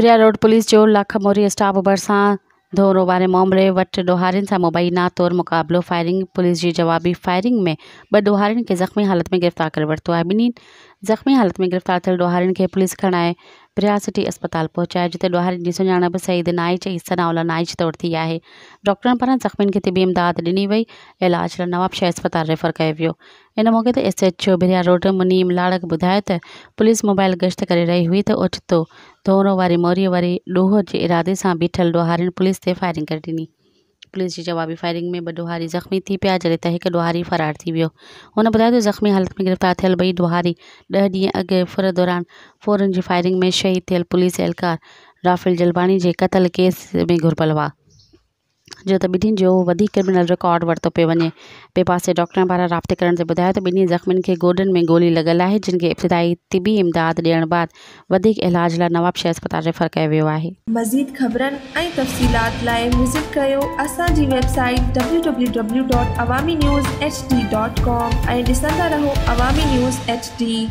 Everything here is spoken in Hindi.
बिरिया रोड पुलिस जो लख मोरी स्टाफ भरिसां धोरो वारे मामले वटि ॾोहारियुनि सां मुबैना तौरु मुक़ाबिलो फायरिंग पुलिस जी जवाबी फायरिंग में ॿ ॾोहारियुनि खे ज़ख़्मी हालत में गिरफ़्तार करे वरितो आहे। ॿिन्ही ज़ख़्मी हालत में गिरफ़्तार थियल ॾोहारियुनि खे पुलिस खणाए बिरिया सिटी अस्पताल पहुचाए, जिते ॾोहारियुनि जी सुञाणप सईद नाइच ऐं नाइच तौरु थी आहे। डॉक्टरनि पारां ज़ख़्मियुनि खे तिबी इमदाद ॾिनी वई, इलाज लाइ नवाबशाह अस्पताल रेफर कयो वियो। इन मौक़े ते एस एच ओ बिरिया रोड मुनीम लाड़क ॿुधायो त पुलिस मोबाइल गश्त करे रही हुई त ओचितो धोरो वारी मौरी वारी डोह के इरादे से बीठल ॾोहारियुनि पुलिस से फायरिंग कर दिनी पुलिस जी जवाबी फायरिंग में ॿ ॾोहारी ज़ख़्मी थी पिया जॾहिं त हिकु ॾोहारी फ़रार थी वियो हुन ॿुधायो त ज़ख़्मी हालत में गिरफ़्तार थियल ॿई ॾोहारी ॾह ॾींहं अॻु फुर दौरान फोरन की फायरिंग में शहीद थियल पुलिस एहलकार राफेल जलबाणी के क़तल केस में घुर्बल हुआ जो त ॿिन्हिनि जो क्रिमिनल रिकॉर्ड वरितो पियो वञे। ॿिए पासे डॉक्टरनि पारां राब्ते करण ते ॿुधायो त गोॾनि में गोली लॻल आहे, जिन खे इब्तिदाई तिबी इमदाद ॾियण बाद इलाज लाइ नवाबशाह अस्पताल रेफर कयो वियो आहे। मज़ीद लाइ विज़िट एच डी।